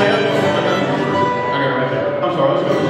say it? Okay, right there. I'm sorry, let's go.